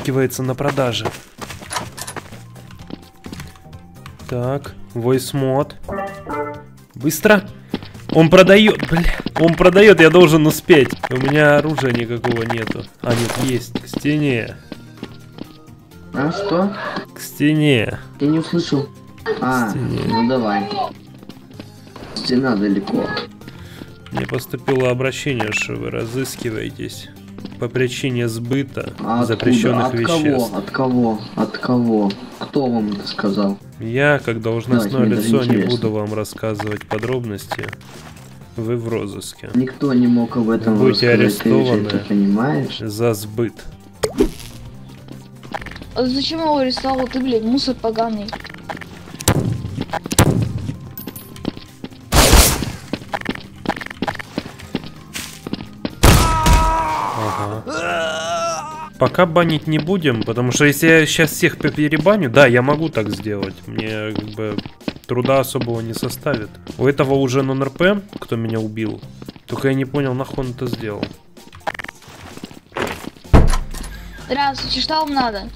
разыскивается на продаже. Так, voice mod. Быстро. Он продает, бля. Он продает, я должен успеть. У меня оружия никакого нету. А, нет, есть. К стене. А что? К стене. Я не услышал. А, Стене. ну давай. Стена далеко. Мне поступило обращение, что вы разыскиваетесь по причине сбыта А запрещенных откуда? От веществ. кого? От кого? От кого? Кто вам это сказал? Я, как должностное Давайте, лицо, не буду вам рассказывать подробности. Вы в розыске. Никто не мог об этом Будете ты арестованы. это понимаешь? За сбыт. А зачем его арестовал? Ты, блядь, мусор поганый. Пока банить не будем, потому что если я сейчас всех перебаню, да, я могу так сделать. Мне как бы труда особого не составит. У этого уже нон-РП, кто меня убил. Только я не понял, нахуй он это сделал. Здравствуйте, что вам надо?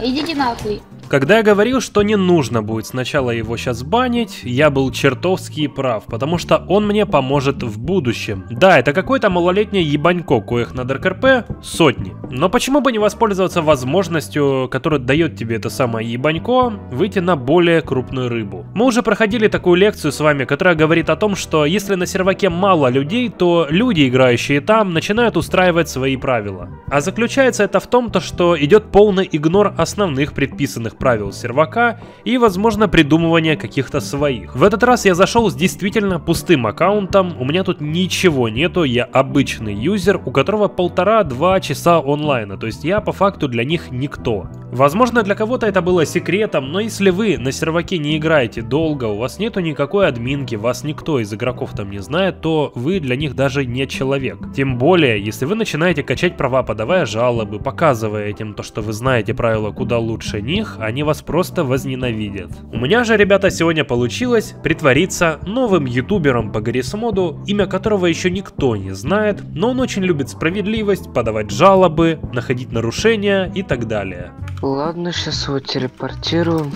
Идите нахуй. Когда я говорил, что не нужно будет сначала его сейчас банить, я был чертовски прав, потому что он мне поможет в будущем. Да, это какой-то малолетний ебанько, коих на ДРКРП сотни. Но почему бы не воспользоваться возможностью, которая дает тебе это самое ебанько, выйти на более крупную рыбу. Мы уже проходили такую лекцию с вами, которая говорит о том, что если на серваке мало людей, то люди, играющие там, начинают устраивать свои правила. А заключается это в том, то, что идет полный игнор основных предписанных правил сервака и, возможно, придумывание каких-то своих. В этот раз я зашел с действительно пустым аккаунтом, у меня тут ничего нету, я обычный юзер, у которого полтора-два часа онлайна, то есть я по факту для них никто. Возможно, для кого-то это было секретом, но если вы на серваке не играете долго, у вас нету никакой админки, вас никто из игроков там не знает, то вы для них даже не человек. Тем более, если вы начинаете качать права, подавая жалобы, показывая этим то, что вы знаете правила куда лучше них, они вас просто возненавидят. У меня же, ребята, сегодня получилось притвориться новым ютубером по Гаррисмоду, имя которого еще никто не знает, но он очень любит справедливость, подавать жалобы, находить нарушения и так далее. Ладно, сейчас его телепортируем.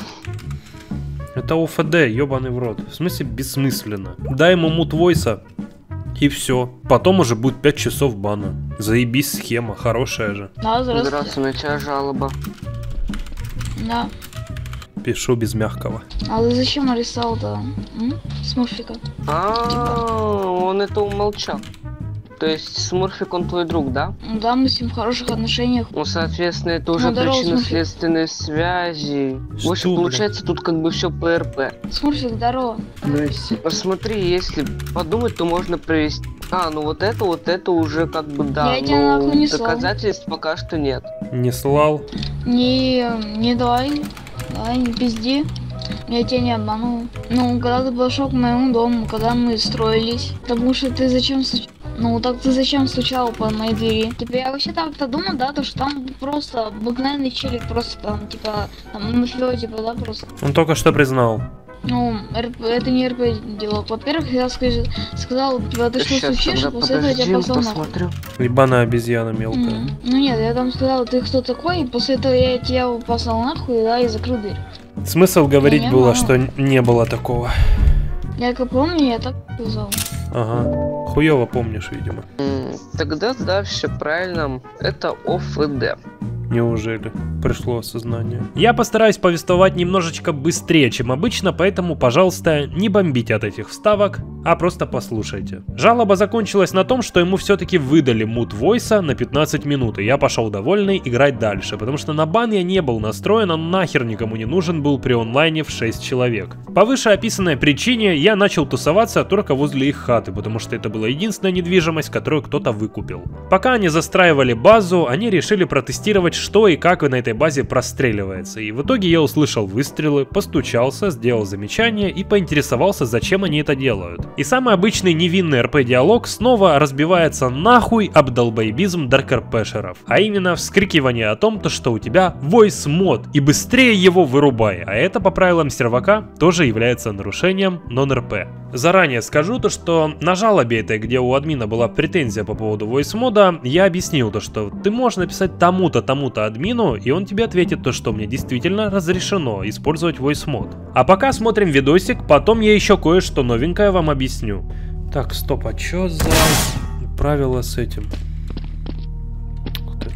Это ОФД, ебаный в рот. В смысле бессмысленно. Дай ему мут войса, и все. Потом уже будет 5 часов бана. Заебись схема, хорошая же. Да, здравствуйте. Здравствуй, на тебя жалоба. Да. Пишу без мягкого. А ты зачем арестовал-то? м? Смурфика. А, он это умолчал. То есть Смурфик он твой друг, да? Ну Да, мы с ним в хороших отношениях. Ну, соответственно, это уже Ну, здорово, причинно-следственные связи. В общем, Что, получается, тут как бы все ПРП. Смурфик, здорово. Здрасте. Посмотри, если подумать, то можно провести... А, ну вот это, вот это уже как бы да, Я тебя нахуй но не слал. доказательств пока что нет. Не слал. Не, не давай, давай, не пизди. Я тебя не обманул. Ну, когда ты пошел к моему дому, когда мы строились, потому что ты зачем Ну, так ты зачем стучал по моей двери? Типа, я вообще так-то думал, да, то, что там просто обыкновенный челик, просто там, типа, там, мафио, типа, да, просто. Он только что признал. Ну, РП, это не РП дело. Во-первых, я скажи- сказал, типа, ты что Сейчас стучишь, после этого я тебя послал нахуй. Ебаная обезьяна мелкая. М, Ну нет, я там сказал, ты кто такой, и после этого я тебя послал нахуй, да, и закрыл дверь. Смысл говорить я было, мало. что не было такого. Я как помню, я так сказал. Ага. Хуево помнишь, видимо. Тогда да, все правильно. Это ОФД. Неужели? Пришло осознание. Я постараюсь повествовать немножечко быстрее, чем обычно, поэтому, пожалуйста, не бомбите от этих вставок, а просто послушайте. Жалоба закончилась на том, что ему все-таки выдали мут войса на 15 минут, и я пошел довольный играть дальше, потому что на бан я не был настроен, он нахер никому не нужен был при онлайне в 6 человек. По вышеописанной причине я начал тусоваться только возле их хаты, потому что это была единственная недвижимость, которую кто-то выкупил. Пока они застраивали базу, они решили протестировать что и как на этой базе простреливается. И в итоге я услышал выстрелы, постучался, сделал замечание и поинтересовался, зачем они это делают. И самый обычный невинный РП-диалог снова разбивается нахуй об долбоебизм даркерпешеров. А именно вскрикивание о том, то, что у тебя voice мод и быстрее его вырубай. А это по правилам сервака тоже является нарушением нон-РП. Заранее скажу то, что на жалобе этой, где у админа была претензия по поводу voice мода, я объяснил то, что ты можешь написать тому-то, тому-то админу, и он тебе ответит то, что мне действительно разрешено использовать voice мод. А пока смотрим видосик, потом я еще кое-что новенькое вам объясню. Так, стоп, а что за правила с этим? Ух ты.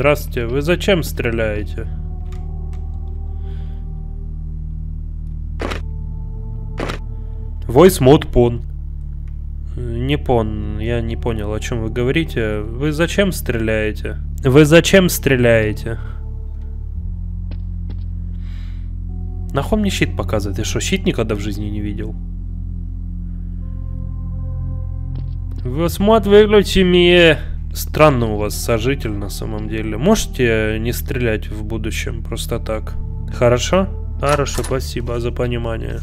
Здравствуйте, вы зачем стреляете? Voice мод пон. Не пон, я не понял, о чем вы говорите. Вы зачем стреляете? Вы зачем стреляете? Нахуй мне щит показывает? Я что, щит никогда в жизни не видел? Восмот выключи мне. Странно у вас сожитель на самом деле. Можете не стрелять в будущем просто так? Хорошо? Хорошо, спасибо за понимание.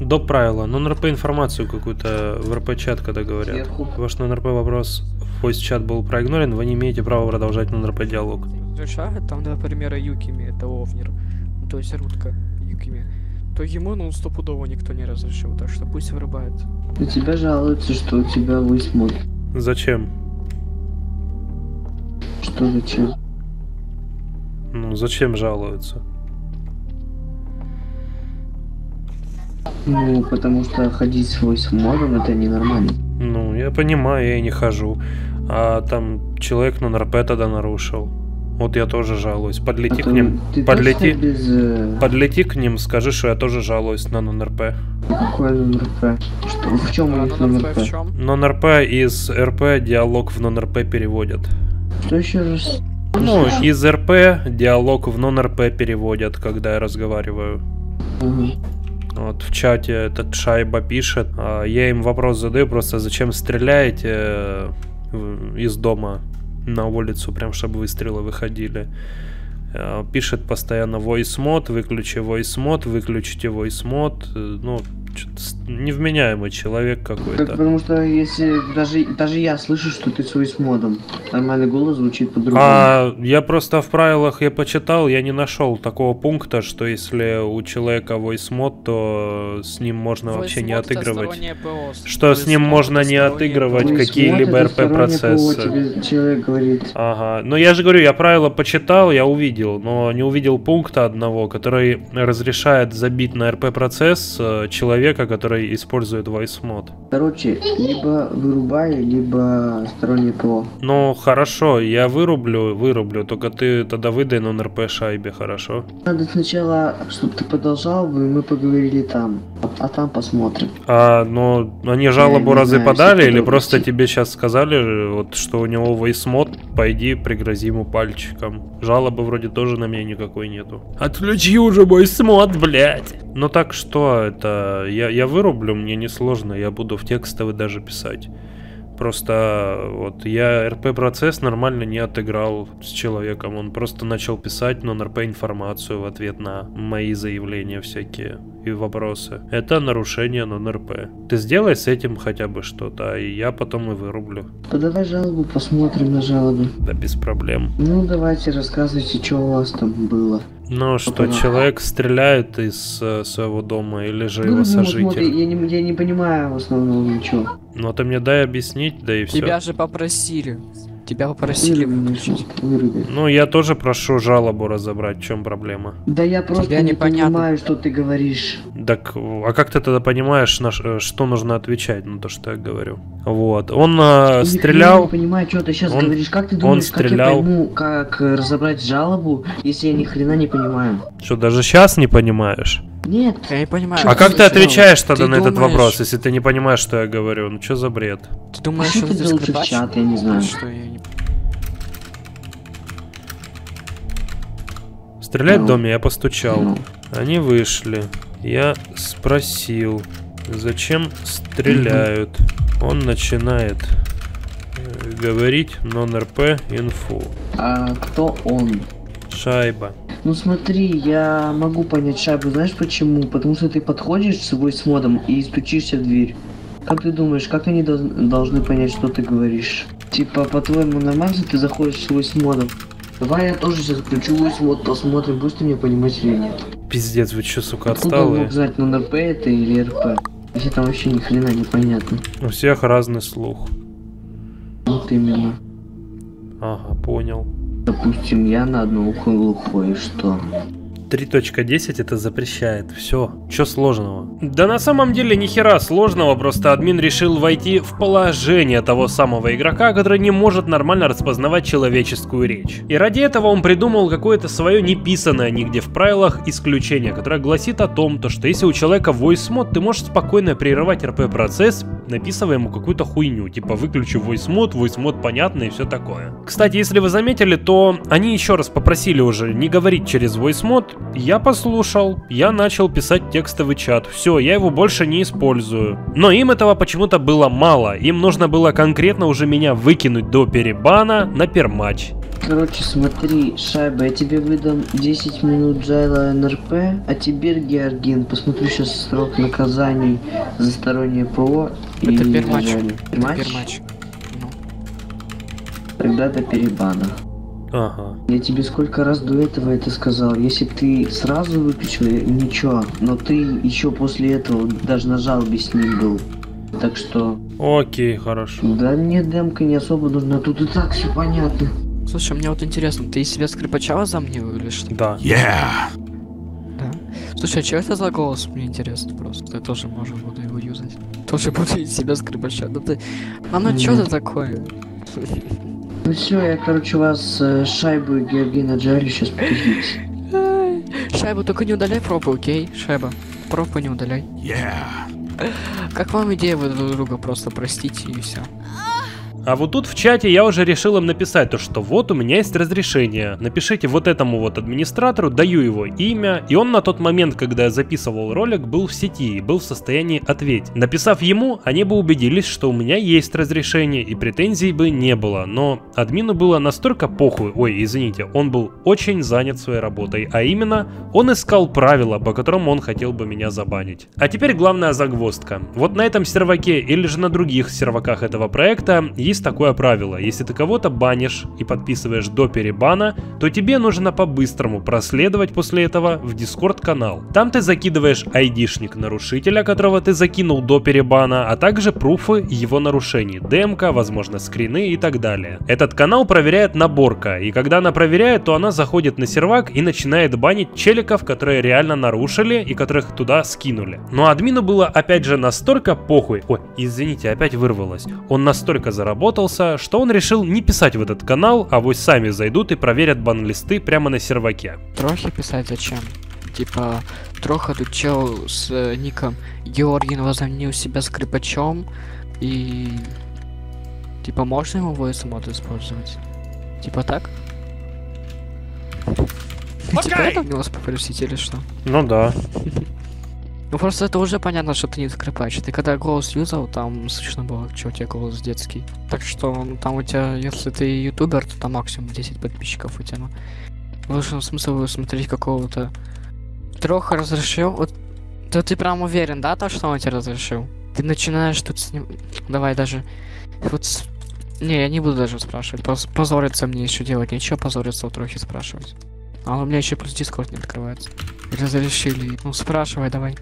До правила. Non-РП информацию какую-то в РП-чат, когда говорят. Сверху. Ваш non-РП вопрос в voice-чат был проигнорен, вы не имеете права продолжать non-РП диалог. Там, например, Юкими, это Овнер, ну, то есть Рутка Юкими, то ему, ну, стопудово никто не разрешил, так что пусть вырубает. На тебя жалуются, что у тебя мод. Зачем? Что зачем? Ну, зачем жалуются? Ну, потому что ходить с voice модом это ненормально. Ну, я понимаю, я и не хожу. А там человек на НРП тогда нарушил. Вот я тоже жалуюсь. Подлети А к ним. ты Подлети. без... э, Подлети к ним, скажи, что я тоже жалуюсь на нон-РП. Какой НРП? Что, в чем А, у них например, НРП? в чем? Нон-РП из РП диалог в нон-РП переводят. Что еще раз? Ну, из РП диалог в нон-РП переводят, когда я разговариваю. Ага. Вот в чате этот Шайба пишет. а, Я им вопрос задаю, просто зачем стреляете э, из дома на улицу, прям чтобы выстрелы выходили. Э, Пишет постоянно voice мод, выключи voice мод, выключите voice мод. Э, Ну, невменяемый человек Так, какой-то. потому что если даже, даже я слышу, что ты свой с модом, нормальный голос звучит по-другому. А я просто в правилах я почитал, я не нашел такого пункта, что если у человека voice мод, то с ним можно вообще не отыгрывать. Что с ним можно не отыгрывать какие-либо. ПО, тебе человек говорит. Ага, ну я же говорю, я правила почитал, я увидел, но не увидел пункта одного, который разрешает забить на РП-процесс э, человека, который использует voice мод. Короче, либо вырубай, либо стороннее ПО. Ну хорошо, я вырублю, вырублю, только ты тогда выдай на РП шайбе, хорошо? Надо сначала, чтобы ты продолжал бы, мы поговорили там, а, там посмотрим. А, ну, они жалобу не разве знаю, подали, или просто тебе сейчас сказали, вот, что у него voice мод, пойди пригрози ему пальчиком. Жалобы вроде тоже на меня никакой нету. Отключи уже voice мод, блядь! Ну так что, это, я, я вырублю, мне несложно, я буду в текстовый даже писать. Просто вот я РП-процесс нормально не отыграл с человеком. Он просто начал писать нон-РП информацию в ответ на мои заявления всякие и вопросы. Это нарушение нон-РП. Ты сделай с этим хотя бы что-то, а я потом и вырублю. Подавай жалобу, посмотрим на жалобы. Да без проблем. Ну, давайте рассказывайте, что у вас там было. Ну что, Ага. человек стреляет из э, своего дома или же его Ну, вот, вот, сожитель? я, не, я не понимаю в основном ничего. Ну ты мне дай объяснить, да и все. Тебя же попросили. Тебя попросили выключить. что-то, выруби. Ну я тоже прошу жалобу разобрать, в чем проблема. Да я просто Тебя не непонятно. понимаю, что ты говоришь. Так, а как ты тогда понимаешь, на э, что нужно отвечать на то, что я говорю? Вот. Он э, стрелял. не понимаю, что ты сейчас Он- говоришь. Как ты он думаешь, как стрелял. я пойму, как э, разобрать жалобу, если я ни хрена не понимаю? Что, даже сейчас не понимаешь? Нет. Я не понимаю. А как ты отвечаешь тогда Ты на этот вопрос, если ты не понимаешь, что я говорю? Ну что за бред? Ты думаешь, тогда здесь лучше в чат, я не знаю. Что я не... Стрелять в Ну. доме я постучал. Ну. Они вышли. Я спросил, зачем стреляют. Он начинает э, говорить нон-РП инфу. А кто он? Шайба. Ну смотри, я могу понять шайбу, знаешь почему? Потому что ты подходишь с свой с модом и стучишься в дверь. Как ты думаешь, как они должны понять, что ты говоришь? Типа, по-твоему, нормально, ты заходишь с свой с модом? Давай я тоже сейчас включу voice мод, посмотрим, будешь ты меня понимать или нет. Пиздец, вы чё, сука, Откуда отсталые? мог знать, на РП это или РП? Если там вообще ни хрена непонятно. У всех разный слух. Вот именно. Ага, понял. Допустим, я на одно ухо глухой, что? 3.10 это запрещает. Все. Чё сложного? Да на самом деле ни хера сложного, просто админ решил войти в положение того самого игрока, который не может нормально распознавать человеческую речь. И ради этого он придумал какое-то свое неписанное нигде в правилах исключение, которое гласит о том, то, что если у человека voice mod, ты можешь спокойно прерывать RP процесс, написывая ему какую-то хуйню, типа выключи voice mod, voice mod понятно и все такое. Кстати, если вы заметили, то они еще раз попросили уже не говорить через voice mod, я послушал, я начал писать текстовый чат, все, я его больше не использую. Но им этого почему-то было мало, им нужно было конкретно уже меня выкинуть до перебана на перматч. Короче, смотри, Шайба, я тебе выдам 10 минут Джайла НРП, а тебе, Георгин, посмотрю сейчас срок наказаний за стороннее ПО и Это пермач. Джайле. Это Пермач? пермач. Ну. Тогда до перебана. Ага. Я тебе сколько раз до этого это сказал. Если ты сразу выключил, ничего. Но ты еще после этого даже на жалобе с ним был. Так что, Окей, хорошо. да мне демка не особо нужна. Тут и так все понятно. Слушай, мне вот интересно, ты себя скрипача возомнил или что? Да. Да. Слушай, а что это за голос? Мне интересно просто. Я тоже, может, буду его юзать. Тоже буду из себя скрипача. Ну ты... А ну что это такое? Ну все, я, короче, вас э, Шайбу Георгина Джайли сейчас подождите. Ай. Шайбу, только не удаляй пропы, окей? Шайба, пропы не удаляй. Как вам идея вы друг друга просто простите и все? А вот тут в чате я уже решил им написать то, что вот у меня есть разрешение. Напишите вот этому вот администратору, даю его имя, и он на тот момент, когда я записывал ролик, был в сети и был в состоянии ответить. Написав ему, они бы убедились, что у меня есть разрешение и претензий бы не было, но админу было настолько похуй, ой, извините, он был очень занят своей работой, а именно, он искал правила, по которым он хотел бы меня забанить. А теперь главная загвоздка. Вот на этом серваке или же на других серваках этого проекта есть такое правило. Если ты кого-то банишь и подписываешь до перебана, то тебе нужно по-быстрому проследовать после этого в Discord канал. Там ты закидываешь айдишник нарушителя, которого ты закинул до перебана, а также пруфы его нарушений, демка, возможно скрины и так далее. Этот канал проверяет наборка, и когда она проверяет, то она заходит на сервак и начинает банить челиков, которые реально нарушили и которых туда скинули. Но админу было опять же настолько похуй, ой, извините, опять вырвалось, он настолько заработался, что он решил не писать в этот канал, а вот сами зайдут и проверят бан-листы прямо на серваке. Трохи писать зачем? Типа, Троха тут чел с э, ником Георгин возомнил себя скрипачом и... Типа, можно ему voice мод использовать? Типа так? Типа это у него попросить или что? Ну да. Ну просто это уже понятно, что ты не скрипач. Ты когда голос юзал, там слышно было, что у тебя голос детский. Так что ну, там у тебя, если ты ютубер, то там максимум 10 подписчиков у тебя. Ну, Нужен смысл смотреть какого-то трех разрешил. Вот то ты прям уверен, да, то, что он тебе разрешил? Ты начинаешь тут с ним. Давай даже. Вот с- Не, я не буду даже спрашивать. Поз- Позориться мне еще делать. Нечего позориться у трохи спрашивать. А у меня еще плюс дискорд не открывается. Разрешили. Ну спрашивай давай.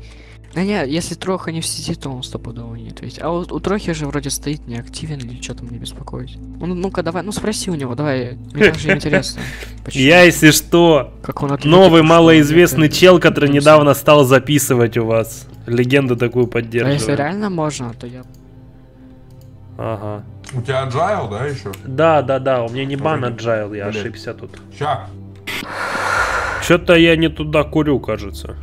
Да не, если Троха не в сети, то он стопудово не ответит. А вот у Трохи же вроде стоит неактивен или что там не беспокоить. Ну, ну-ка давай, ну спроси у него, давай. Мне даже интересно. Я, если что, Как он новый малоизвестный чел, который недавно стал записывать у вас. Легенду такую А если поддерживает. реально можно, то я... Ага. У тебя agile, да, еще? Да, да, да, у меня не бан Блин. agile, я ошибся тут. Ща. Что-то я не туда курю, кажется.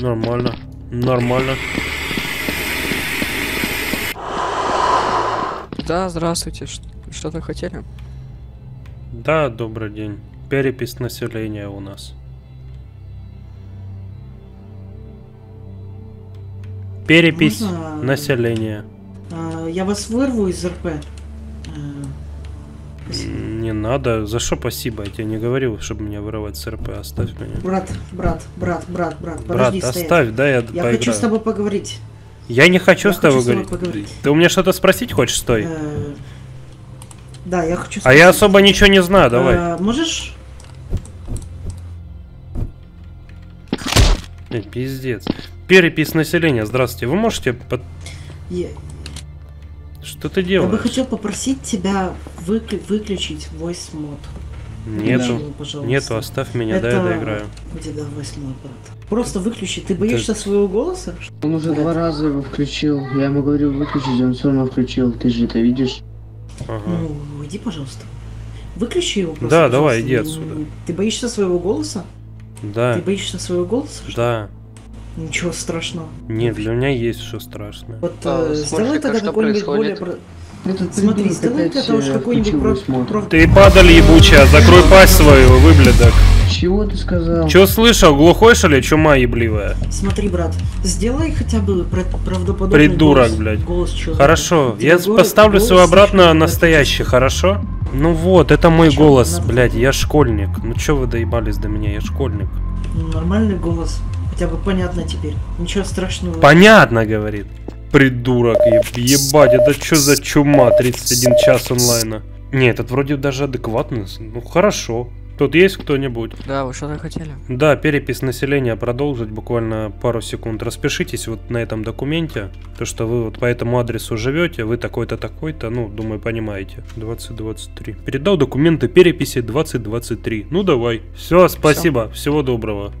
Нормально. Нормально. Да, здравствуйте. Что-то хотели? Да, добрый день. Перепись населения у нас. Перепись Можно- населения. А, я вас вырву из РП. Спасибо. Не надо. За что спасибо? Я тебе не говорил, чтобы меня вырывать с РП. Оставь меня. Брат, брат, брат, брат, брат, Брат, подожди стоять. оставь, да, я, Я поиграю. хочу с тобой поговорить. Я не хочу Я с тобой хочу с тобой говорить. поговорить. Ты у меня что-то спросить хочешь, стой? Э, Да, я хочу А я спросить. особо ничего не знаю, давай. Э, Можешь... Э, Пиздец. Перепись населения, здравствуйте. Вы можете... под- Что ты я бы делаешь? хотел попросить тебя выклю- выключить voice мод. Нету. Пожалуйста. Нету, оставь меня, да, я Это- доиграю. У тебя voice мод, брат. Просто выключи. Ты боишься своего голоса? Он уже два раза его включил. Я ему говорил выключить, он все равно включил. Ты же это видишь? Ага. Ну, иди, пожалуйста. Выключи его просто, Да, давай, пожалуйста. иди Ну, отсюда. Ты боишься своего голоса? Да, Ты боишься своего голоса? что да. Ничего страшного. Нет, для меня есть что страшное. Вот А, э, сделай тогда какой-нибудь более... Этот Смотри, сделай для того, э, что какой-нибудь про... Ты падаль ебучая, закрой пасть свою, выблядок. Чего ты сказал? Чё слышал, глухой что ли, чума ебливая? Смотри, брат, сделай хотя бы пра- правдоподобный Придурок, голос, блядь. голос человека. Хорошо, Тебе я го- поставлю голос свой обратно настоящий, хорошо? Ну вот, это мой Чё, голос, надо- блядь, я школьник. Ну чё вы доебались до меня, я школьник. Ну, Нормальный голос. Хотя бы понятно теперь. Ничего страшного. Понятно, говорит. Придурок, еб- ебать, это чё за чума, 31 час онлайна? Не, этот вроде даже адекватный, ну хорошо. Тут есть кто-нибудь? Да, вы что-то хотели? Да, перепись населения продолжить буквально пару секунд. Распишитесь вот на этом документе, то что вы вот по этому адресу живете, вы такой-то, такой-то, ну, думаю, понимаете. 2023. Передал документы переписи 2023. Ну, давай. Все, спасибо, всего доброго.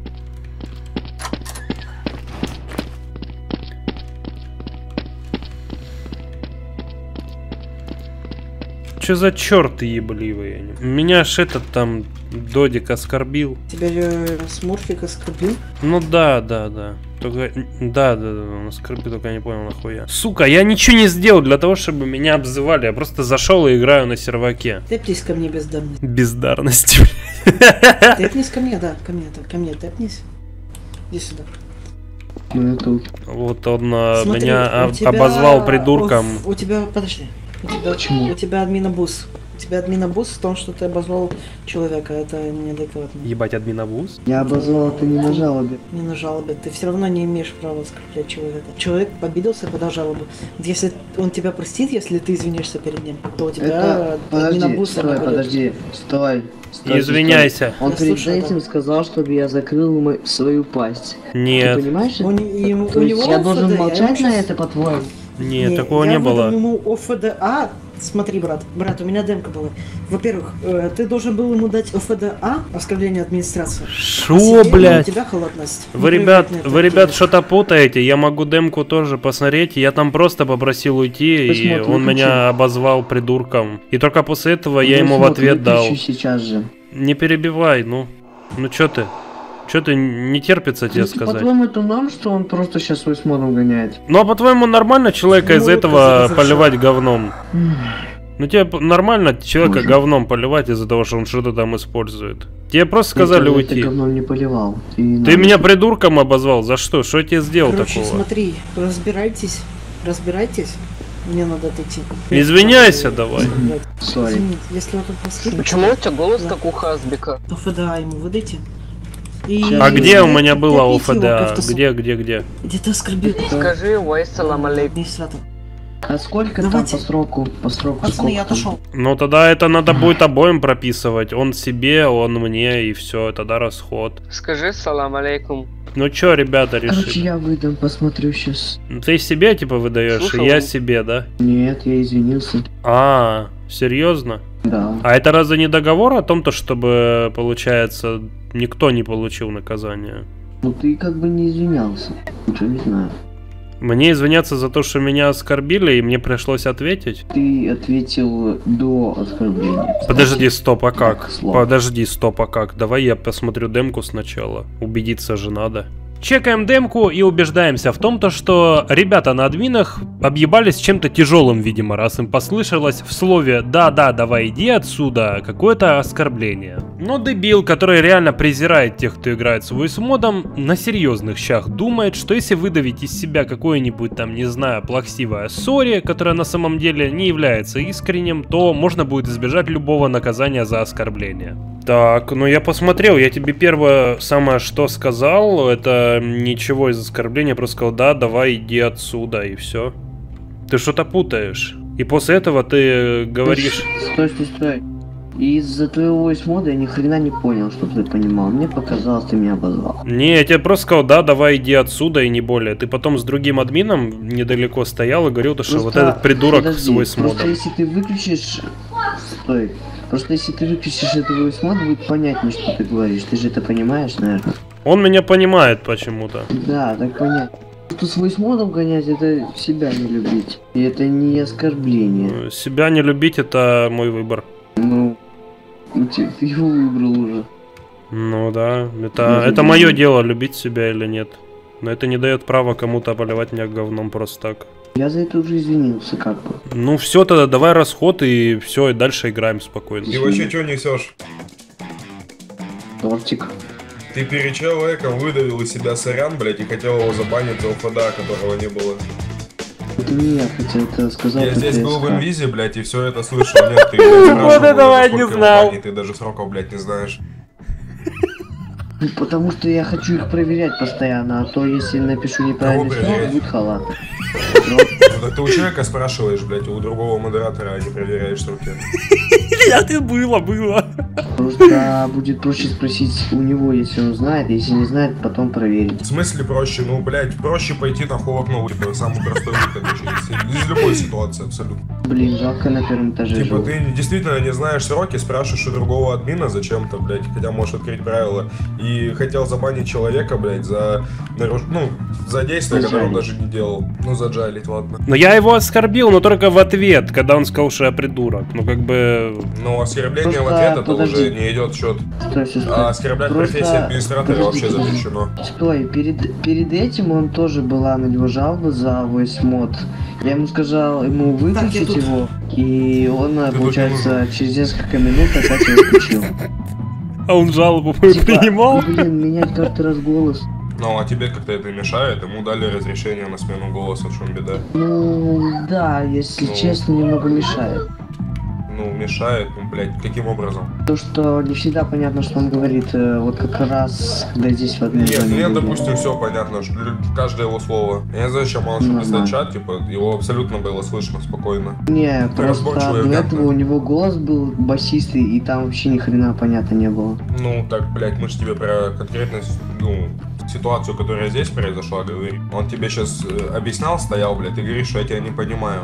Че за черт ебливый? Меня ж этот там Додик оскорбил. Тебя э, Смурфик оскорбил? Ну да, да, да. Только, да, да, да, он оскорбил, только я не понял нахуя. Сука, я ничего не сделал для того, чтобы меня обзывали. Я просто зашел и играю на серваке. Тэпнись ко мне бездарность. Бездарность, Тэпнись ко мне, да, ко мне, да, ко мне тэпнись. Иди сюда. Ну, я тут. Вот он а, Смотри, меня у тебя- обозвал придурком. оф- У тебя, подожди. У тебя, Почему? у тебя админобус. У тебя админобус в том, что ты обозвал человека. Это неадекватно. Ебать, админовуз? Я обозвал это не на жалобе. Не на жалобе. Ты все равно не имеешь права оскорблять человека. Человек обиделся, подал жалобу. Если он тебя простит, если ты извинишься перед ним, то у тебя Это... Подожди, админобус стой, будет. подожди. Стой. Стой, Извиняйся. стой. Он Я перед слушаю, этим сказал, чтобы я закрыл свою пасть. Ты Нет, понимаешь? У, не- ему- То у есть него я должен молчать на это, по-твоему? Нет, Не, такого я не было. ему ОФДА. Смотри, брат, брат, у меня демка была. Во-первых, э, ты должен был ему дать ОФДА, оскорбление администрации. А Шо, себе У блядь? тебя халатность. Вы, Не ребят, вы, ребят, что-то путаете. Я могу демку тоже посмотреть. Я там просто попросил уйти, и Посмотри, он выключи. меня обозвал придурком. И только после этого я Ну, ему в ответ дал. сейчас же. Не перебивай, ну. Ну чё ты? Ты не терпится тебе Если, сказать? По-твоему, это нам, что он просто сейчас свой смодом гоняет? Ну а по-твоему нормально человека Ну, из-за это этого поливать говном? Ну тебе нормально человека Боже. говном поливать из-за того, что он что-то там использует? Тебе просто сказали Я уйти. это говном не поливал. Ты, Ты меня придурком обозвал? За что? Что я тебе сделал Короче, такого? смотри, разбирайтесь, разбирайтесь. Мне надо отойти. Извиняйся давай. Извините, если он тут Почему у тебя голос Да. как у Хасбика? то ФДА ему выдайте. И А где у меня было ОФДА? с- Где, где, где? Где ты оскорбил Скажи, вай салам алейкум. А сколько там Давайте. по сроку? По сроку Пацаны, я там? отошел. Ну тогда это надо будет обоим прописывать. Он себе, он мне, и все, тогда расход. Скажи салам алейкум. Ну чё, ребята, Короче, решили? я выдам, посмотрю сейчас. Ты себе типа выдаешь, и я себе, да? Нет, я извинился. А, серьезно? Да. А это разве не договор о том, то, чтобы, получается, никто не получил наказание? Ну ты как бы не извинялся. Ничего не знаю. Мне извиняться за то, что меня оскорбили, и мне пришлось ответить? Ты ответил до оскорбления. Подожди, стоп, а как? Подожди, стоп, а как? Давай я посмотрю демку сначала. Убедиться же надо. Чекаем демку и убеждаемся в том, то, что ребята на админах объебались чем-то тяжелым, видимо, раз им послышалось в слове «да-да, давай иди отсюда» какое-то оскорбление. Но дебил, который реально презирает тех, кто играет с модом, на серьезных щах думает, что если выдавить из себя какое-нибудь там, не знаю, плаксивое сори, которое на самом деле не является искренним, то можно будет избежать любого наказания за оскорбление. Так, ну я посмотрел, я тебе первое самое что сказал, это ничего из оскорбления, просто сказал, да, давай иди отсюда, и все. Ты что-то путаешь. И после этого ты говоришь... Стой, стой, стой. Из-за твоего voice мода я ни хрена не понял, что ты понимал. Мне показалось, ты меня обозвал. Не, я тебе просто сказал, да, давай иди отсюда и не более. Ты потом с другим админом недалеко стоял и говорил, то, что вот Просто- этот придурок подожди, свой с модом. если ты выключишь... Стой. Просто если ты выключишь этот voice мод, будет понятнее, что ты говоришь. Ты же это понимаешь, наверное. Он меня понимает почему-то. Да, так понятно. Что с voice модом гонять, это себя не любить. И это не оскорбление. Себя не любить это мой выбор. Ну, ну, ты, ты его выбрал уже. Ну да, это, Ну, это ну, мое ну. дело, любить себя или нет. Но это не дает права кому-то поливать меня говном просто так. Я за это уже извинился, как бы. Ну все, тогда давай расход и все, и дальше играем спокойно. Ты вообще что несешь? Тортик. Ты перед человеком выдавил из себя сорян, блядь, и хотел его забанить за ЛФД, которого не было. Это не я хотел это сказать. Я здесь был в инвизе, блядь, и все это слышал. Нет, ты, спрашивал, этого я не знал. банить, Ты даже сроков, блядь, не знаешь. Ну, потому что я хочу их проверять постоянно, а то если напишу проверять? будет халат. Ну, ты у человека спрашиваешь, блядь, у другого модератора, а не проверяешь сроки. А ты было, было. Просто будет проще спросить у него, если он знает, если не знает, потом проверить. В смысле проще? Ну, блядь, проще пойти на холодно типа, самый простой выход вообще из, любой ситуации абсолютно. Блин, жалко на первом этаже Типа жил. ты действительно не знаешь сроки, спрашиваешь у другого админа зачем-то, блядь, хотя можешь открыть правила. И хотел забанить человека, блядь, за наруш- ну, за действие, которое он даже не делал. Ну, заджалить, ладно. Но я его оскорбил, но только в ответ, когда он сказал, что я придурок. Ну как бы... Но оскорбление в Просто ответ это подожди. уже не идет в счет. Стой, стой, стой. А оскорблять Просто- профессию администратора подожди, вообще подожди. запрещено. Стой, перед, перед этим он тоже была на него жалоба за voice мод. Я ему сказал ему выключить тут. его, и он, не получается, через несколько минут опять его включил. А он жалобу Типа, принимал? Блин, менять каждый раз голос. Ну, а тебе как-то это мешает, ему дали разрешение на смену голоса, в чем беда? Ну, да, если Ну. честно, немного мешает. Ну, мешает, ну, блядь, каким образом? То, что не всегда понятно, что он говорит, э, вот как раз, когда здесь в одной Нет, зоне были. допустим, все понятно, каждое его слово. Я не знаю, зачем он Ну, написать да. чат, типа, его абсолютно было слышно спокойно. Не, просто до этого у него голос был басистый, и там вообще ни хрена понятно не было. Ну, так, блядь, мы же тебе про конкретно, ну, ситуацию, которая здесь произошла, говорим. Он тебе сейчас объяснял, стоял, блядь, и говоришь, что я тебя не понимаю.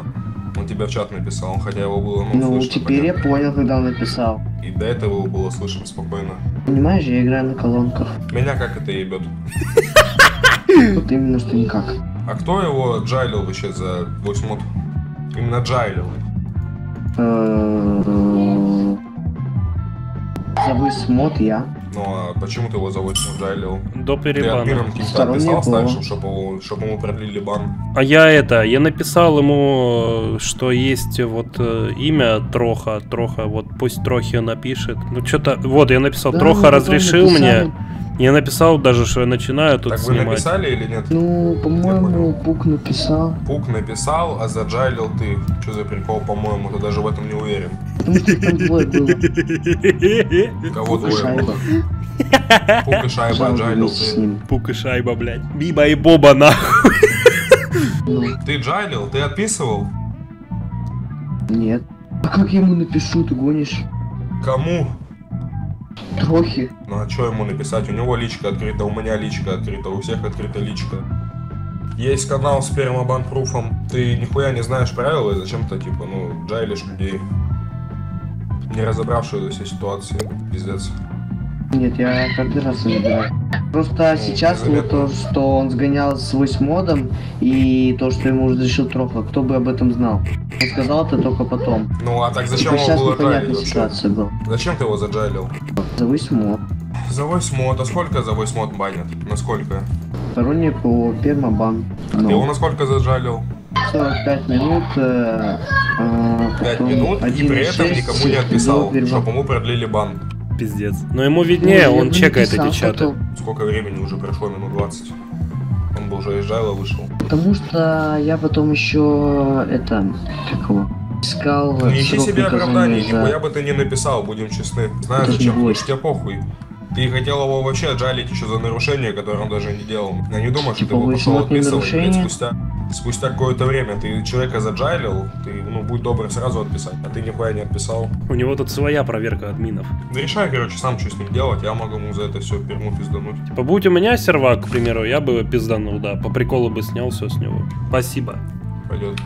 Он тебе в чат написал, хотя его было, ну, Ну, слышно, теперь я понятно. понял, когда он написал. И до этого его было слышно спокойно. Понимаешь, я играю на колонках. Меня как это ебет? Вот именно, что никак. А кто его джайлил вообще за 8 мод? Именно джайлил. Э, Зовут Смот я. Ну, а почему ты его за 8 мод джайлил? До перебана. админом каким-то Стороннее написал было. старшим, чтобы его, чтобы ему продлили бан? А я это, я написал ему, что есть вот э, имя Троха, Троха, вот пусть Трохи напишет. Ну что-то, вот я написал, Да, Троха потом разрешил написали. мне. Я написал даже, что я начинаю тут Так вы снимать. написали или нет? Ну, по-моему. Пук написал. Пук написал, а заджайлил ты. Что за прикол, по-моему, ты даже в этом не уверен. Потому что там двое было. Кого Пук и двое? Шайба. Пук и шайба Жалко джайлил ты. ним. Пук и шайба, блядь. Биба и Боба, нахуй. Ну, Ты джайлил? Ты отписывал? нет. А как я ему напишу, ты гонишь? Кому? Трохи. Ну а что ему написать? У него личка открыта, у меня личка открыта, у всех открыта личка. Есть канал с пермобанпруфом. Ты нихуя не знаешь правила и зачем-то, типа, ну, джайлишь людей. Не разобравшись в ситуации. Пиздец. Нет, я каждый раз выбираю. Просто Ну, сейчас незаметно. то, что он сгонял с модом и то, что ему разрешил Троха, кто бы об этом знал? Он сказал это только потом. Ну а так зачем Типа его сейчас было джайлить непонятная вообще? ситуация была. Зачем ты его заджайлил? За мод. За 8 мод. А сколько за 8 мод банят? На сколько? стороннее ПО, пермобан. Ты его Ну, насколько зажалил? 45 минут, э, а, 5 потом минут и при этом 1.6 никому не отписал, чтобы ему продлили бан. Пиздец. Но ему Ну, виднее, я он чекает эти чаты. потом, Сколько времени уже прошло? Минут 20. Он бы уже из жайла вышел. Потому что я потом еще это, как его, искал Ну, не ищи себе оправданий, за- нихуя бы ты не написал, будем честны. Знаешь зачем? тебе похуй. Ты хотел его вообще отжалить еще за нарушение, которое он даже не делал. Я не думаю, что Типа ты его вы пошел отписывать, блядь, спустя, спустя какое-то время. Ты человека заджалил, ты, ну, будь добр сразу отписать, а ты нихуя не отписал. У него тут своя проверка админов. Решай, короче, сам что с ним делать, я могу ему за это все перму пиздануть. Типа, будь у меня сервак, к примеру, я бы пизданул, да. По приколу бы снял все с него. Спасибо. Пойдет.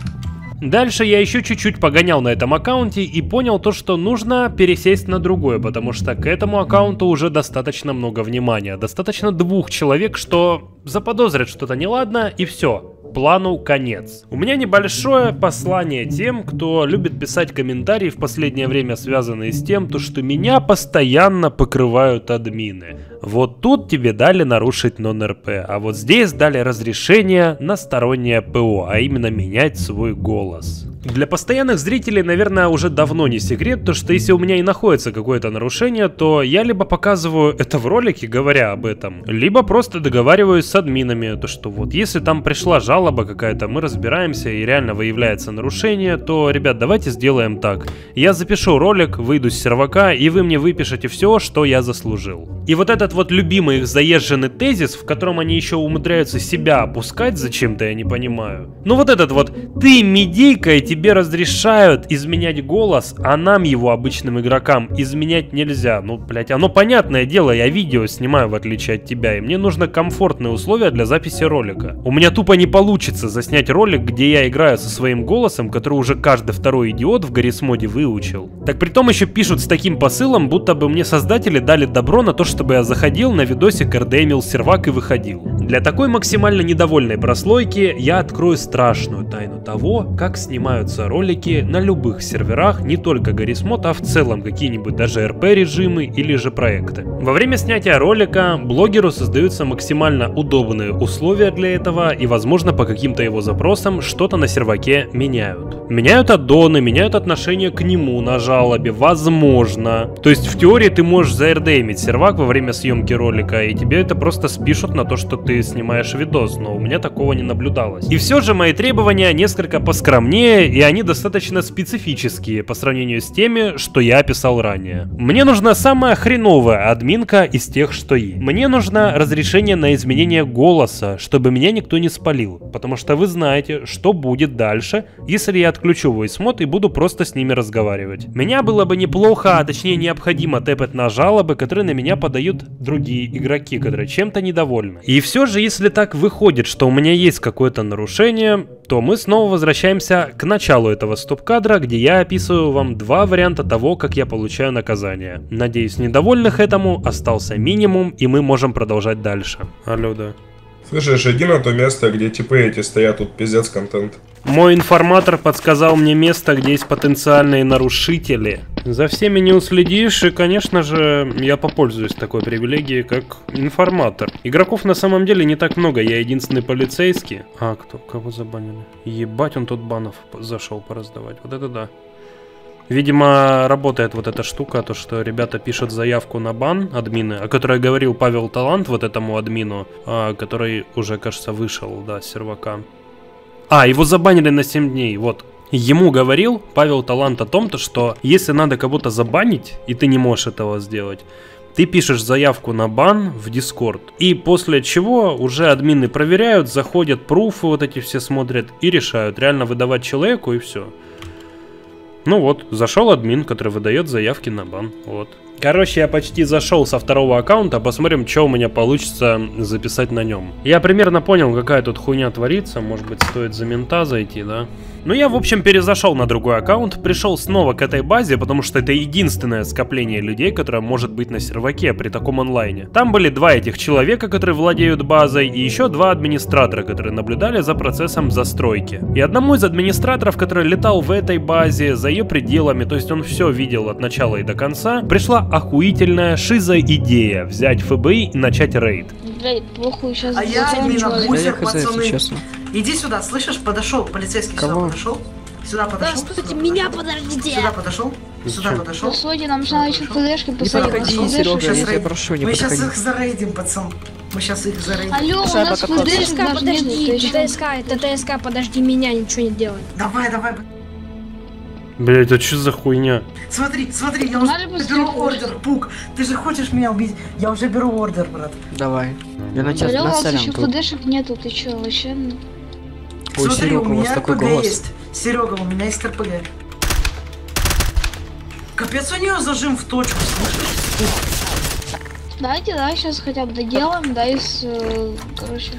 Дальше я еще чуть-чуть погонял на этом аккаунте и понял то, что нужно пересесть на другой, потому что к этому аккаунту уже достаточно много внимания. Достаточно двух человек, что заподозрят что-то неладно, и все. Плану конец. У меня небольшое послание тем, кто любит писать комментарии в последнее время, связанные с тем, то, что меня постоянно покрывают админы. Вот тут тебе дали нарушить нон-РП, а вот здесь дали разрешение на стороннее ПО, а именно менять свой голос. Для постоянных зрителей, наверное, уже давно не секрет, то что если у меня и находится какое-то нарушение, то я либо показываю это в ролике, говоря об этом, либо просто договариваюсь с админами, то что вот если там пришла жалоба какая-то, мы разбираемся и реально выявляется нарушение, то, ребят, давайте сделаем так. Я запишу ролик, выйду с сервака, и вы мне выпишете все, что я заслужил. И вот этот вот любимый их заезженный тезис, в котором они еще умудряются себя опускать зачем-то, я не понимаю. Ну вот этот вот, ты медийка и тебе разрешают изменять голос, а нам его, обычным игрокам, изменять нельзя. Ну, блять, оно понятное дело, я видео снимаю в отличие от тебя, и мне нужно комфортные условия для записи ролика. У меня тупо не получится заснять ролик, где я играю со своим голосом, который уже каждый второй идиот в Гаррисмоде выучил. Так при том еще пишут с таким посылом, будто бы мне создатели дали добро на то, чтобы я заходил на видосик, РДМил сервак и выходил. Для такой максимально недовольной прослойки я открою страшную тайну того, как снимаются ролики на любых серверах, не только Гаррисмод, а в целом какие-нибудь даже РП режимы или же проекты. Во время снятия ролика блогеру создаются максимально удобные условия для этого и возможно по каким-то его запросам что-то на серваке меняют. Меняют аддоны, меняют отношение к нему на жалобе, возможно. То есть в теории ты можешь заэрдеймить сервак во время съемки ролика и тебе это просто спишут на то, что ты снимаешь видос, но у меня такого не наблюдалось. И все же мои требования несколько поскромнее и они достаточно специфические по сравнению с теми, что я описал ранее. Мне нужна самая хреновая админка из тех, что есть. Мне нужно разрешение на изменение голоса, чтобы меня никто не спалил, потому что вы знаете, что будет дальше, если я отключу voice и буду просто с ними разговаривать. Меня было бы неплохо, а точнее необходимо тэпать на жалобы, которые на меня подают другие игроки, которые чем-то недовольны. И все же, если так выходит, что у меня есть какое-то нарушение, то мы снова возвращаемся к началу этого стоп-кадра, где я описываю вам два варианта того, как я получаю наказание. Надеюсь, недовольных этому остался минимум, и мы можем продолжать дальше. Алло, да. Слышишь, иди на то место, где типы эти стоят, тут пиздец контент. Мой информатор подсказал мне место, где есть потенциальные нарушители. За всеми не уследишь, и, конечно же, я попользуюсь такой привилегией, как информатор. Игроков на самом деле не так много, я единственный полицейский. А, кто? Кого забанили? Ебать, он тут банов зашел пораздавать. Вот это да. Видимо, работает вот эта штука, то что ребята пишут заявку на бан, админы, о которой говорил Павел Талант вот этому админу, а, который уже, кажется, вышел, да, сервака. А, его забанили на 7 дней, вот. Ему говорил Павел Талант о том, то, что если надо кого-то забанить, и ты не можешь этого сделать, ты пишешь заявку на бан в Discord, и после чего уже админы проверяют, заходят, пруфы вот эти все смотрят и решают, реально выдавать человеку и все. Ну вот, зашел админ, который выдает заявки на бан. Вот. Короче, я почти зашел со второго аккаунта, посмотрим, что у меня получится записать на нем. Я примерно понял, какая тут хуйня творится, может быть стоит за мента зайти, да? Ну я, в общем, перезашел на другой аккаунт, пришел снова к этой базе, потому что это единственное скопление людей, которое может быть на серваке при таком онлайне. Там были два этих человека, которые владеют базой, и еще два администратора, которые наблюдали за процессом застройки. И одному из администраторов, который летал в этой базе, за ее пределами, то есть он все видел от начала и до конца, пришла охуительная шиза-идея взять ФБИ и начать рейд. Блядь, похуй, сейчас А я хз, если пацаны. честно. Иди сюда, слышишь? Подошел, полицейский Кого? сюда подошел. Сюда подошел. Здравствуйте, сюда меня подошел. подождите. Сюда подошел. Сюда подошел. Посуди, нам надо еще ФДшки Не посадить. подходи, на Серега, я тебя прошу, не Мы сейчас их зарейдим, пацан. Мы сейчас их зарейдим. Алло, у нас нет, подожди, ты чё? ТСК, это ТСК, подожди меня, ничего не делай. Давай, давай. Блять, это что за хуйня? Смотри, смотри, я уже беру ордер, Пук. Ты же хочешь меня убить? Я уже беру ордер, брат. Давай. Я на тебя Алло, у нас еще. ФДшек нету, ты чё, вообще? Ой, Смотри, Серега, у у меня такой РПГ голос. есть. Серега, у меня есть РПГ. Капец, у нее зажим в точку, слышишь? Давайте, да, сейчас хотя бы доделаем, да, из, э, короче...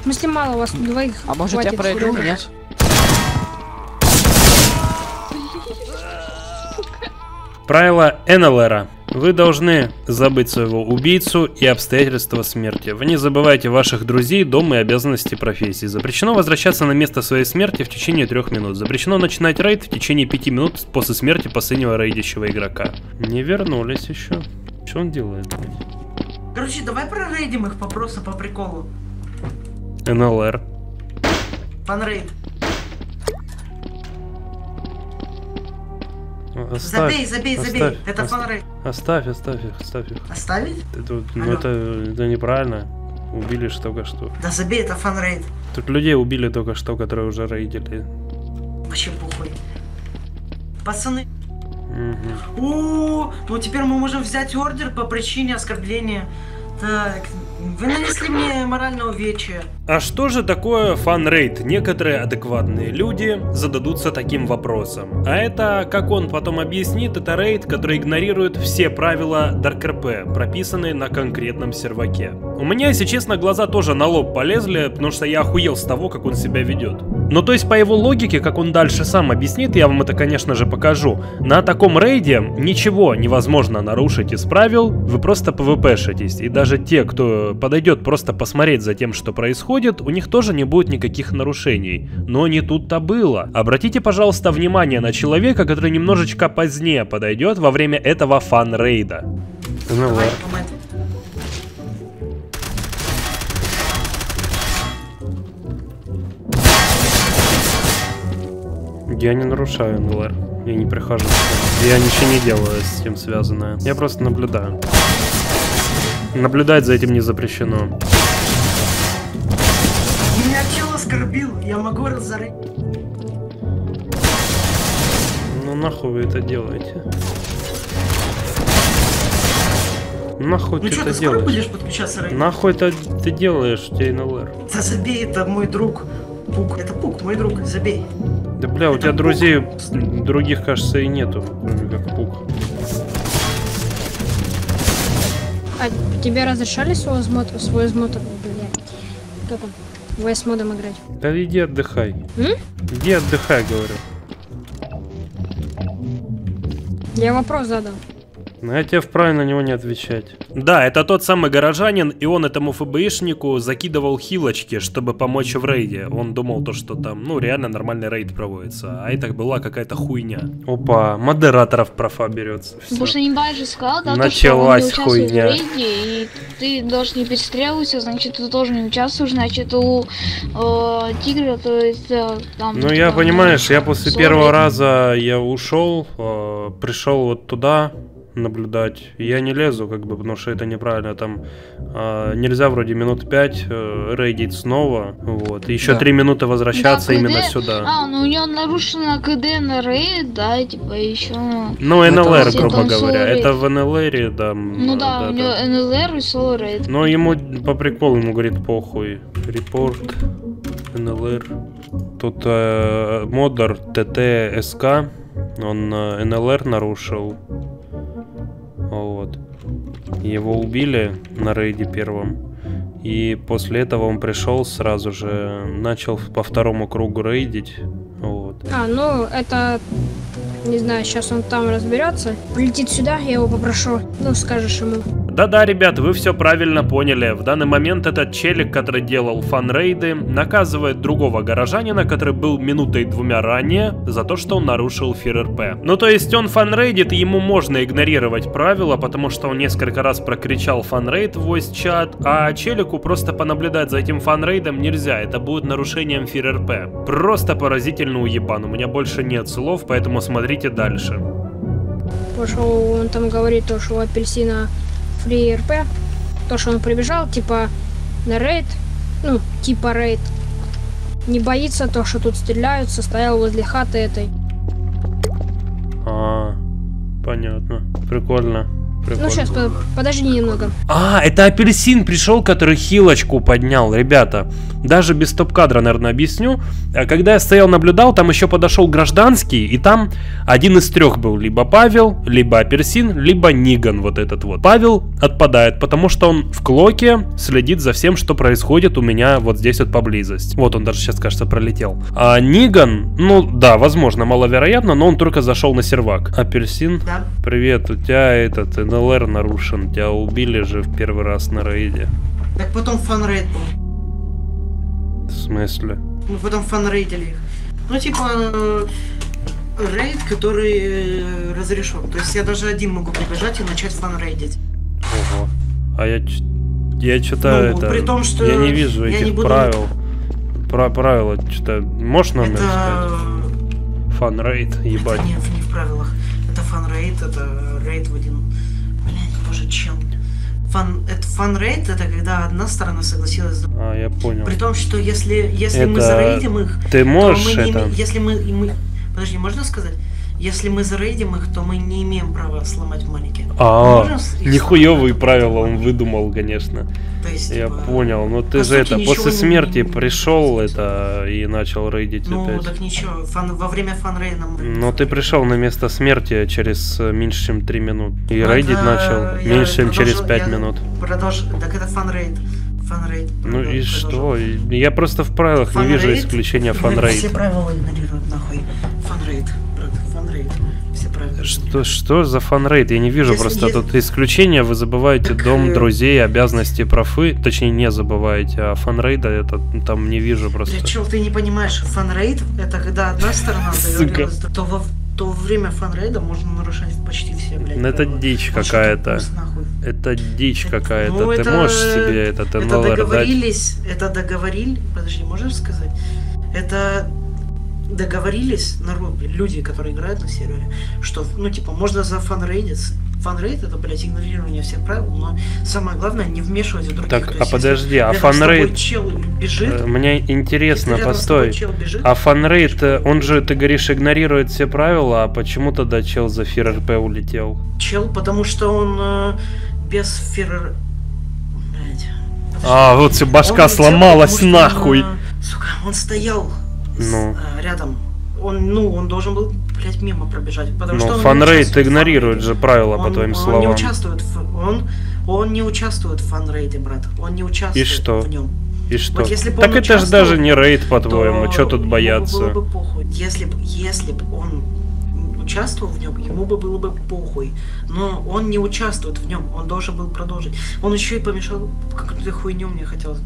В смысле, мало у вас двоих А может я пройду, нет? Правило НЛР. Вы должны забыть своего убийцу и обстоятельства смерти. Вы не забывайте ваших друзей, дом и обязанности профессии. Запрещено возвращаться на место своей смерти в течение трех минут. Запрещено начинать рейд в течение пяти минут после смерти последнего рейдящего игрока. Не вернулись еще. Что он делает? Короче, давай прорейдим их по просто по приколу. НЛР. Фанрейд. Оставь, Забей, забей, забей. оставь, Это фанрейд. Оставь, оставь их, оставь их. Оставить? Это, ну Алло. это, это неправильно. Убили ж только что. Да забей, это фанрейд. Тут людей убили только что, которые уже рейдили. Вообще похуй. Пацаны. Мгм. О, ну теперь мы можем взять ордер по причине оскорбления. Так, вы нанесли мне моральное увечье. А что же такое фан-рейд? Некоторые адекватные люди зададутся таким вопросом. А это, как он потом объяснит, это рейд, который игнорирует все правила DarkRP, прописанные на конкретном серваке. У меня, если честно, глаза тоже на лоб полезли, потому что я охуел с того, как он себя ведет. Ну то есть по его логике, как он дальше сам объяснит, я вам это, конечно же, покажу. На таком рейде ничего невозможно нарушить из правил, вы просто пвпшитесь. И даже те, кто подойдет просто посмотреть за тем, что происходит, у них тоже не будет никаких нарушений. Но не тут-то было. Обратите, пожалуйста, внимание на человека, который немножечко позднее подойдет во время этого фан-рейда. Помать. Я не нарушаю НЛР. Я не прихожу. Я ничего не делаю с этим связанное. Я просто наблюдаю. Наблюдать за этим не запрещено. Меня чел оскорбил, я могу разорить. Ну нахуй вы это делаете? Нахуй Ну ты что, это ты делаешь? будешь подключаться? Нахуй это ты делаешь, у НЛР? Да забей, это мой друг. Пук, это Пук, мой друг, забей. Да бля, у Это тебя пук. друзей других, кажется, и нету, кроме как пук. А тебе разрешали свой змот, свой змот, блядь, как он, VS модом играть? Да иди отдыхай. М? Иди отдыхай, говорю. Я вопрос задал. Ну, я тебе вправе на него не отвечать. Да, это тот самый горожанин, и он этому ФБИшнику закидывал хилочки, чтобы помочь в рейде. Он думал то, что там, ну, реально нормальный рейд проводится. А это была какая-то хуйня. Опа, модераторов профа берется. Всё. Потому что Нимбай же сказал, да, то, Началась что он не хуйня. в рейде, и ты даже не перестреливайся, значит, ты тоже не участвуешь, значит, у э, Тигра, то есть, э, там... Ну, я, там, понимаешь, я после первого раза я ушел, э, пришел вот туда наблюдать. Я не лезу, как бы, потому что это неправильно. Там э, нельзя вроде минут пять э, рейдить снова. Вот. И еще Да. три минуты возвращаться Да, именно КД. сюда. А, ну у него нарушено КД на рейд, да, типа еще... Ну, Это НЛР, вообще грубо говоря. Это в НЛР, да. Ну да, у него НЛР и соло рейд. Но ему по приколу ему говорит похуй. Репорт, НЛР. Тут э, модер ТТ СК. Он э, НЛР нарушил. Его убили на рейде первом. И после этого он пришел сразу же, начал по второму кругу рейдить. Вот. А, ну, это... Не знаю, сейчас он там разберется. Прилетит сюда, я его попрошу. Ну, скажешь ему. Да-да, ребят, вы все правильно поняли. В данный момент этот челик, который делал фанрейды, наказывает другого горожанина, который был минутой двумя ранее, за то, что он нарушил Fear RP. Ну то есть он фанрейдит, и ему можно игнорировать правила, потому что он несколько раз прокричал фанрейд в voice чат, а челику просто понаблюдать за этим фанрейдом нельзя, это будет нарушением Fear RP. Просто поразительно уебан, у меня больше нет слов, поэтому смотрите дальше. Пошел, он там говорит, то, что апельсина фри РП. То, что он прибежал, типа, на рейд. Ну, типа рейд. Не боится то, что тут стреляют, стоял возле хаты этой. А, понятно. Прикольно. Прикольно. Ну, сейчас, подожди немного. А, это апельсин пришел, который хилочку поднял, ребята. Даже без стоп-кадра, наверное, объясню. А Когда я стоял, наблюдал, там еще подошел гражданский, и там один из трех был. Либо Павел, либо апельсин, либо Ниган, вот этот вот. Павел отпадает, потому что он в клоке следит за всем, что происходит у меня вот здесь вот поблизости. Вот он даже сейчас, кажется, пролетел. А Ниган, ну да, возможно, маловероятно, но он только зашел на сервак. Апельсин, Да. привет, у тебя этот НЛР нарушен, тебя убили же в первый раз на рейде. Так потом фанрейд был. В смысле? Мы потом фанрейдили их. Ну, типа, э, рейд, который э, разрешен. То есть я даже один могу прибежать и начать фанрейдить. Ого. А я, я что-то Ну, это... при том, что я не вижу я этих не буду- правил. Про правила что-то... Можешь номер это... сказать? Фан рейд, ебать. Это не, в- не в правилах. Это фан-рейд, это рейд в один... Блять, боже, чем? Фан... Это фан-рейд, это когда одна сторона согласилась... А, я понял. При том, что если, если мы Это зарейдим их, Ты то можешь мы не это... Если мы, мы... Подожди, можно сказать? Если мы зарейдим их, то мы не имеем права сломать. Мы А, нихуевые правила он выдумал, конечно. То есть, Я типа, понял. Ну ты же это после смерти не- пришел это и начал рейдить Ну, опять. так ничего, фан, во время фан-рейда. Но ты пришел на место смерти через э, меньше чем 3 минут. И Ну, рейдить это начал меньше чем через продолжу- 5 я минут. Продолж... Так это фан-рейд. Фан-рейд. Ну и что? Я просто в правилах не вижу исключения Блин, фан-рейд. Все правила игнорируют нахуй. Фан-рейд. Все правила. Что, что за фан-рейд? Я не вижу Если просто есть- тут исключения. Вы забываете Так, дом э, друзей, обязанности профы. Точнее, не забываете. А фан-рейда это там не вижу просто. Чел, ты не понимаешь, фан-рейд это когда одна сторона договорилась, то во то время фан-рейда можно нарушать почти все, блядь. Ну, это правила. дичь какая-то. Это дичь какая-то. ну, Ты это- можешь себе этот Это НЛР дать? договорились, это договорились, подожди, можешь сказать? Это договорились народ, люди, которые играют на сервере, что, ну, типа, можно за фанрейдиться. Фанрейд это, блядь, игнорирование всех правил, но самое главное не вмешивать в других. Так, То а есть, подожди, а фанрейд... чел бежит, Э, Мне интересно, постой. бежит, А фанрейд, э, он же, ты говоришь, игнорирует все правила, а почему тогда чел за Fear RP улетел? чел, потому что он э, без ферр... Блядь. А, вот все башка Он улетел, сломалась потому что он, нахуй. э, сука, он стоял Ну. э, рядом. Он, ну, он должен был, блядь, мимо пробежать. Потому что Ну, не фанрейд игнорирует же правила, по Он- твоим он не словам. участвует в, он, он не участвует в фанрейде, брат. Он не участвует что? в нем. И что? Вот если так это же даже не рейд, по-твоему, то что тут бояться? Было бы похуй. Если бы, если бы он участвовал в нем, ему бы было бы похуй. Но он не участвует в нем, он должен был продолжить. Он еще и помешал какую-то хуйню мне хотел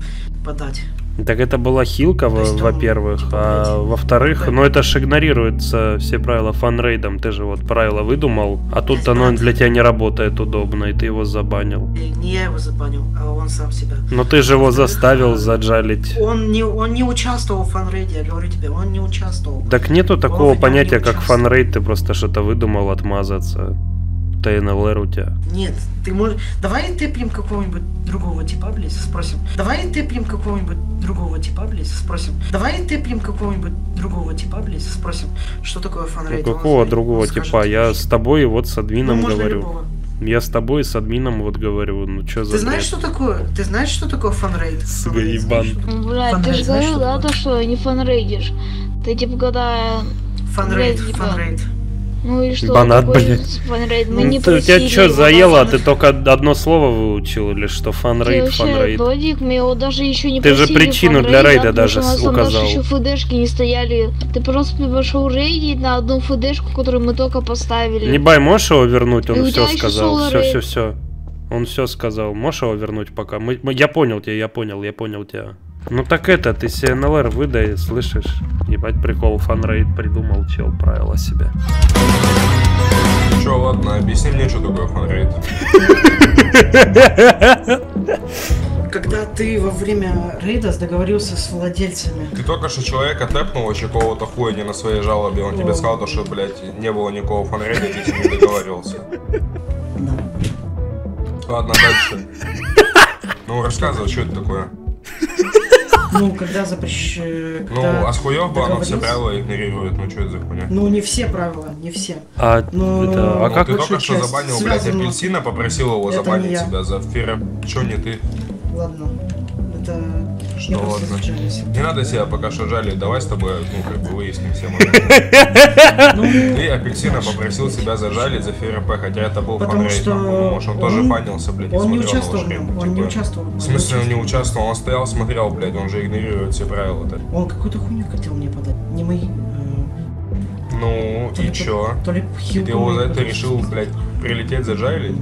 подать. Так это была хилка, во-первых, типа, а во-вторых, да. ну это же игнорируется все правила фанрейдом, ты же вот правила выдумал, а тут оно для тебя не работает удобно, и ты его забанил. Не я его забанил, а он сам себя. Но ты же его заставил а, заджалить. Он не, он не участвовал в фанрейде, я говорю тебе, он не участвовал. Так нету такого не понятия, как фанрейд, ты просто что-то выдумал отмазаться. У тебя. Нет, ты можешь... Давай тэпнем какого-нибудь другого типа, блядь, спросим. Давай тэпнем какого-нибудь другого типа, блядь, спросим. Давай тэпнем какого-нибудь другого типа, блядь, спросим. Что такое Ну, фанрейд? Он какого знает, другого он скажет. типа? Я с тобой вот с Ну, админом можно говорю. любого. Я с тобой и с админом вот говорю. Ну что за Ты знаешь, что такое? Ты знаешь, что такое фанрейд? Сука, ебан. Ну, Блядь, ты же говорил, да, то, что не фанрейдишь. Ты типа когда... Фанрейд, фанрейд. Ну и что? Банат, блядь. фанрейд? Мы Ну, не ты- тебя что заело? назвать. Ты только одно слово выучил или что? Фанрейд, фанрейд. Владик, мы его даже еще не Ты же причину для рейда даже указал. еще ФДшки не стояли. Ты просто пошел рейдить на одну ФДшку, которую мы только поставили. Не бай, можешь его вернуть? Он все сказал. Все, все, все. Он все сказал. Можешь его вернуть пока? Мы- мы- я понял тебя, я понял, я понял тебя. Ну так это, ты себе НЛР выдай, слышишь? Ебать прикол, фанрейд придумал, чел, правила себе. Чё, ладно, объясни мне, что такое фанрейд. Когда ты во время рейда договорился с владельцами. Ты только что человека тэпнул вообще какого-то хуя не на своей жалобе. Он тебе О. сказал, то, что, блядь, не было никакого фанрейда, ты с ним не договаривался. Да. Ладно, дальше. Ну, рассказывай, что это такое. Ну, когда запрещено... Ну, а с хуёв бы оно все правила игнорирует. Ну, что это за хуйня? Ну, не все правила, не все. А, Ну, это, а Ну, как ты только что забанил, блядь, апельсина, попросил его забанить я. себя за фера. Чё не ты? Ладно. Это... Что ладно? Не надо себя пока что жалить, давай с тобой, ну, как бы выясним все моменты. Ну, Ты апельсина попросил себя зажалить за ФРП, хотя это был Потому фанрейд, что. Ну, может, он, тоже фанился, блядь, он не смотрел на участвовал в нем, он не типа. участвовал. В смысле он не участвовал? Он стоял, смотрел, блядь, он же игнорирует все правила-то. Он какую-то хуйню хотел мне подать. Не мои... э, Ну, и чё? То ли Ты его за это решил, блядь, прилететь зажалить?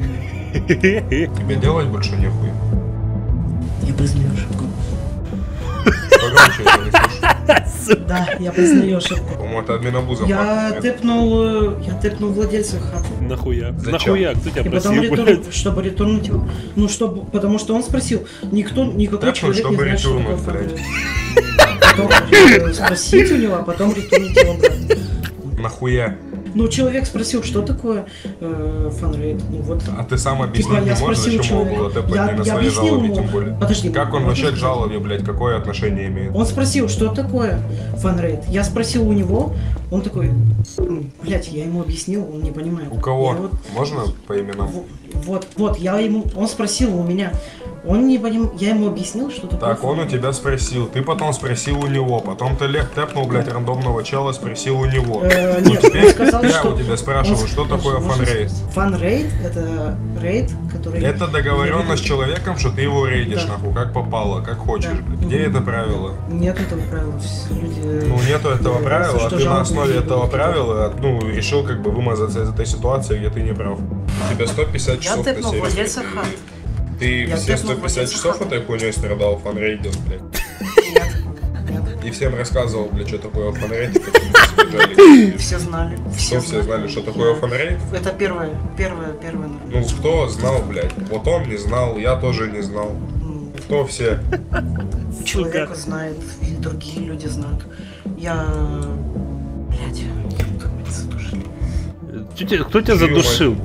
Тебе делать больше нехуй. Не слышу. Да, я признаю ошибку. По-моему, это админобузом. Я пахнет. тэпнул... э, Я тэпнул владельца хаты. Нахуя? Нахуя? Кто тебя просил, чтобы ретурнуть его. Ну, чтобы... Потому что он спросил, никто, никакой человек чтобы не знает, что такое. Потом э, спросить у него, а потом ретурнуть его обратно. Нахуя? Ну, человек спросил, что такое э, фанрейд. Ну, вот. А ты сам Типа, объяснить я не можешь, зачем его было человека. Я, на я своей объяснил жалобе, ему... тем более? Подожди. Как он вообще к жалобе, блядь, какое отношение имеет? Он спросил, что такое fun raid. Я спросил у него, он такой, «М, блядь, я ему объяснил, он не понимает. У кого? Я вот, Можно по именам? вот, вот, я ему, он спросил у меня, он не поним, я ему объяснил, что такое. Так, он у тебя спросил, ты потом спросил у него, потом ты Лег тэпнул, блядь, рандомного чела, спросил у него. Э, Ну, нет, теперь он сказал, я что... у тебя спрашиваю, он- что такое fun raid? Fun raid — это рейд, который... Это договоренность с человеком, что ты его рейдишь, Да. нахуй, как попало, как хочешь, Да. блядь. Где это правило? Нет этого правила. Люди... Ну, нету этого э, правила, а ты на жалобы основе этого правила, ну, решил как бы вымазаться из этой ситуации, где ты не прав. У тебя 150 Я часов на тэпнул сервисе. владельца Ты-. Ты Я все тэпнул 150 владельца часов этой хуйней страдал фанрейдом, блядь. И всем рассказывал, блядь, что такое fun raid. Все знали. Что все знали, что такое фанрейд? Это первое, первое, первое. Ну, кто знал, блядь? Вот он не знал, я тоже не знал. Кто все? Человек знает, и другие люди знают. Я... Задушили. Кто тебя- Кто тебя Чью задушил?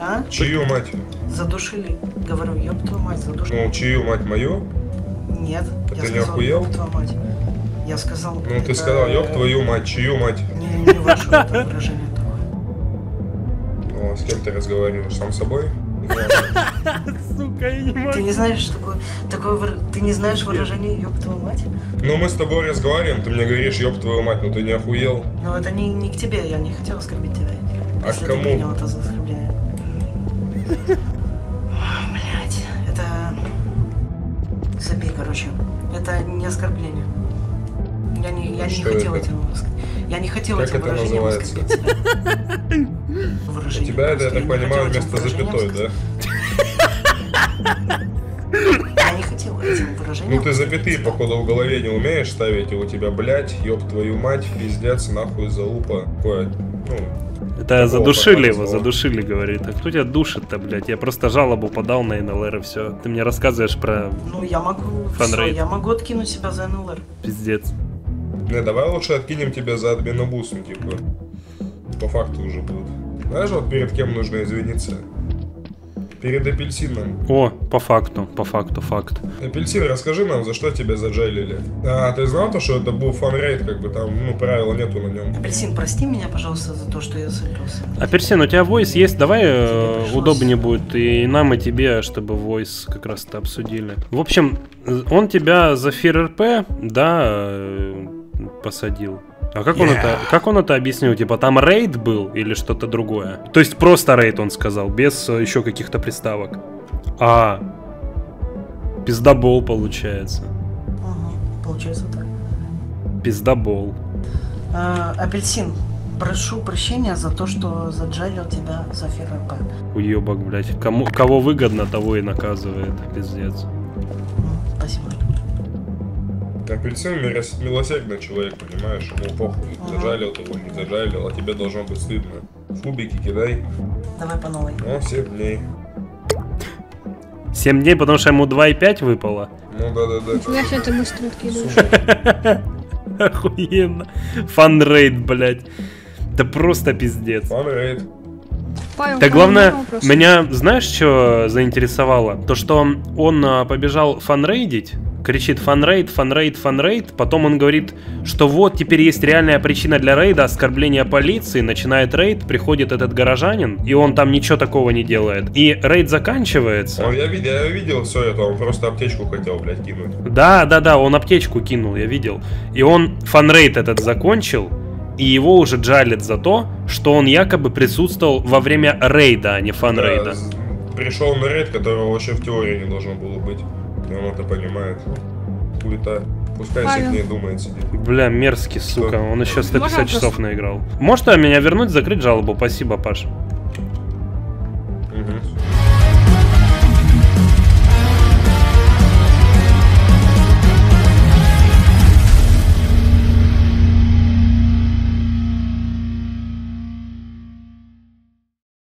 А? Чью мать? Задушили. Говорю, ёб твою мать, задушили. Ну, чью мать мою? Нет, ты я не сказал, охуел? ёб твою мать. Я сказал... Ну, ты это- сказал, ёб твою мать, чью мать? Не, не ваше это выражение такое. Ну, а с кем ты разговариваешь? Сам с собой? Ну, Сука, я не могу. Ты не знаешь такое, такое ты не знаешь выражение ёб твою мать? Ну, мы с тобой разговариваем, ты мне говоришь, ёб твою мать, ну ты не охуел? Но это не, не к тебе, я не хотел оскорбить тебя. А Если к ты кому? принял это за оскорбление. Блять, это... Забей, короче. Это не оскорбление. Я не, я не Что хотел это? этим оск- Я не хотел Как этим это выражением называется? тебя. У Выражение тебя это, я так понимаю, вместо запятой, да? Я не хотел этим выражением Ну ты запятые, походу, в голове не умеешь ставить, и у тебя, блядь, ёб твою мать, пиздец, нахуй, залупа. Такое, ну, Это задушили его, задушили, говорит. А кто тебя душит-то, блядь? Я просто жалобу подал на НЛР и все. Ты мне рассказываешь про Ну, я могу... Fun raid. всё, я могу откинуть себя за NLR. пиздец. Не, давай лучше откинем тебя за admin abuse, ну, типа, по факту уже будет. Знаешь, вот перед кем нужно извиниться? Перед апельсином. О, по факту, по факту, факт. Апельсин, расскажи нам, за что тебя заджайлили. А, ты знал то, что это был fun raid, как бы там, ну, правила нету на нем. Апельсин, прости меня, пожалуйста, за то, что я залился. Апельсин, у тебя voice есть? Давай э, удобнее будет и нам, и тебе, чтобы voice как раз то обсудили. В общем, он тебя за фир РП, да, э, посадил. А как он это, как он это объяснил? Типа там рейд был или что-то другое? То есть просто рейд он сказал, без э, еще каких-то приставок. А, пиздобол получается. Ага, получается так. Пиздобол. А, апельсин, прошу прощения за то, что заджалил тебя за ФРП. Уебок, блядь. Кому, кого выгодно, того и наказывает. Пиздец. Спасибо. Апельсин мирос- милосердный человек, понимаешь? Ему похуй, Ага. зажалил ты его, не зажалил, а тебе должно быть стыдно. Фубики кидай, Давай по новой. ну, 7 дней. 7 дней, потому что ему 2,5 выпало. Ну, да-да-да. Я все это быстро откидываю. Охуенно. Фанрейд, блядь. Да просто пиздец. Фанрейд. Павел, Так Павел, главное, меня, знаешь, что заинтересовало? То, что он а, побежал фанрейдить, кричит fun raid, fun raid, fun raid, потом он говорит, что вот теперь есть реальная причина для рейда, оскорбление полиции, начинает рейд, приходит этот горожанин, и он там ничего такого не делает. И рейд заканчивается. Он, я, видел, я видел все это, он просто аптечку хотел, блядь, кинуть. Да, да, да, он аптечку кинул, я видел. И он fun raid этот закончил, и его уже джалит за то, что он якобы присутствовал во время рейда, а не фанрейда. Да, пришел на рейд, которого вообще в теории не должно было быть. И он это понимает. Хуета. Пускай Павел. сильнее думает сидит. Бля, мерзкий, сука, он еще 150 Можно часов вопрос? наиграл. Может а меня вернуть, закрыть жалобу? Спасибо, Паш. Мгм.